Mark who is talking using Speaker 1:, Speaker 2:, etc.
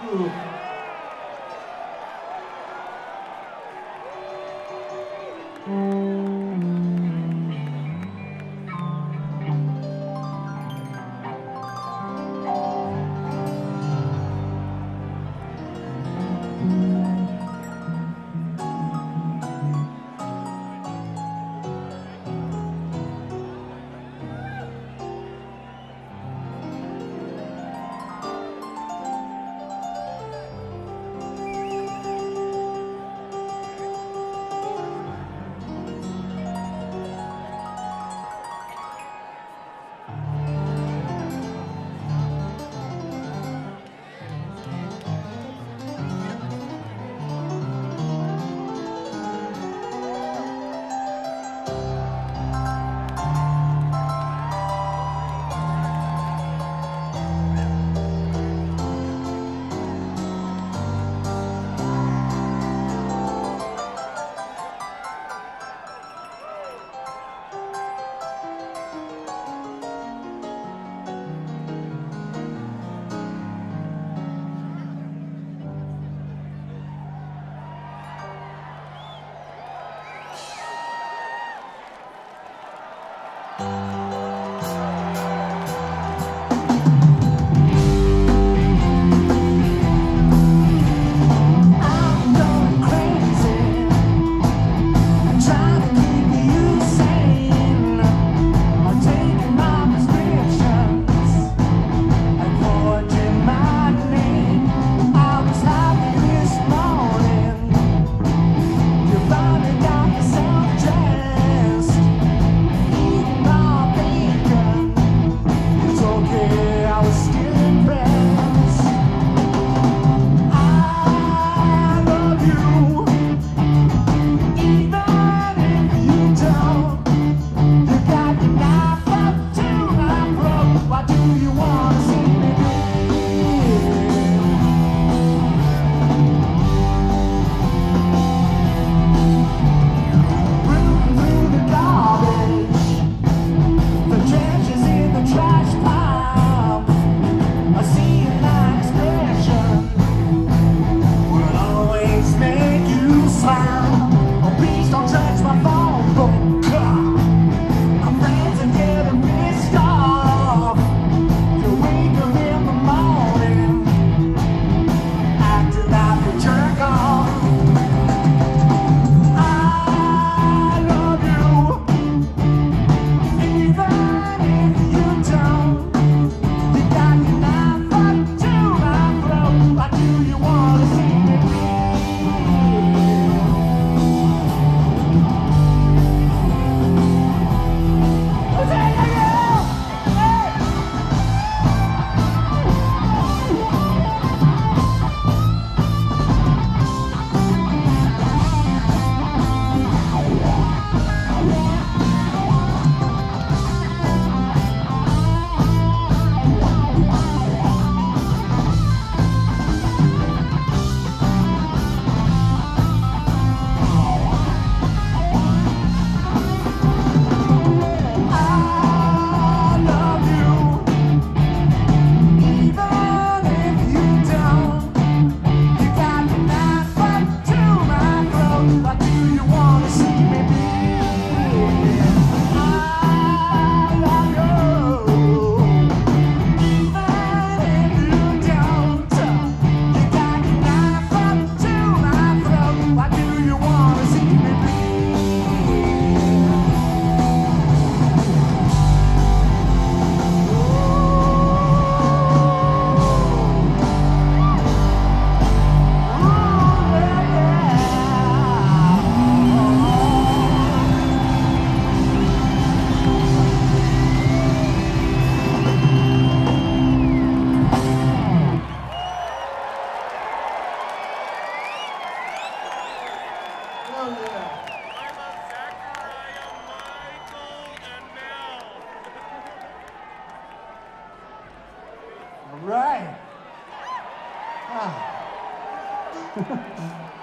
Speaker 1: Uhum. うん。